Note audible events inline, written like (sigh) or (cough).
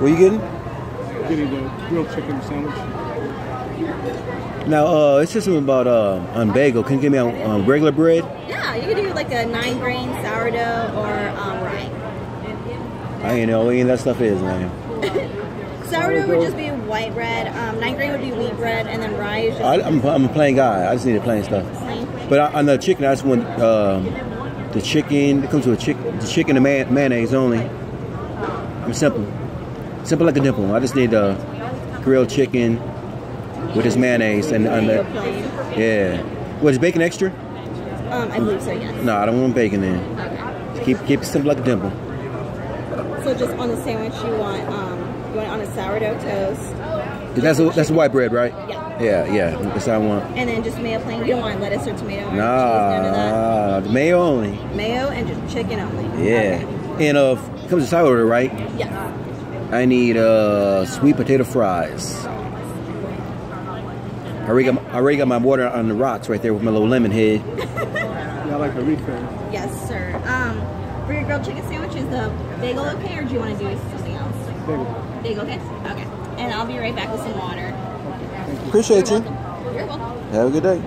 What are you getting? Getting the grilled chicken sandwich. Now, uh, it's just something about uh, on bagel. Can you give me on uh, regular bread? Yeah, you could do like a nine grain sourdough or um, rye. I ain't know what any of that stuff is, man. (laughs) Sourdough would just be white bread. Um, nine grain would be wheat bread, and then rye is just I, I'm, I'm a plain guy. I just need the plain stuff. plain. But I- on the chicken, I just want um, the chicken. It comes with a chick, the chicken and man, mayonnaise only. I'm simple, simple like a dimple. I just need the grilled chicken with this mayonnaise and, and the, yeah. What is bacon extra? Um, I believe so. Yes. No, I don't want bacon in. Okay. Keep keep it simple like a dimple. So just on the sandwich, you want um, you want it on a sourdough toast, That's a, that's white bread, right? Yeah. Yeah, yeah. That's what I want. and then just mayo plain. You don't want lettuce or tomato or cheese, none of that. Nah, the mayo only. Mayo and just chicken only. Yeah. And uh, comes to sourdough, right? Okay. Yes. I need uh, sweet potato fries. I already, got my, I already got my water on the rocks right there with my little lemon head. (laughs) Yeah, I like a refill. Yes, sir. Um, for your grilled chicken sandwich, is the bagel okay, or do you want to do something else? Bagel. Bagel okay? Okay. And I'll be right back with some water. Appreciate You're you. welcome. You're welcome. Have a good day.